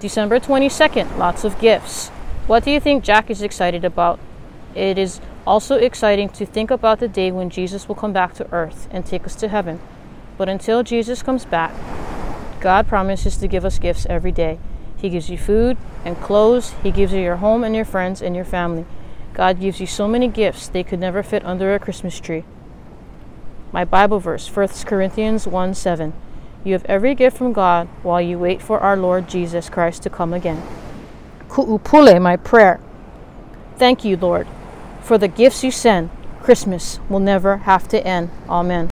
December 22nd, lots of gifts. What do you think Jack is excited about? It is also exciting to think about the day when Jesus will come back to earth and take us to heaven. But until Jesus comes back, God promises to give us gifts every day. He gives you food and clothes, He gives you your home and your friends and your family. God gives you so many gifts they could never fit under a Christmas tree. My Bible verse, 1 Corinthians 1 7. You have every gift from God while you wait for our Lord Jesus Christ to come again. Ku'upule, my prayer. Thank you, Lord, for the gifts you send. Christmas will never have to end. Amen.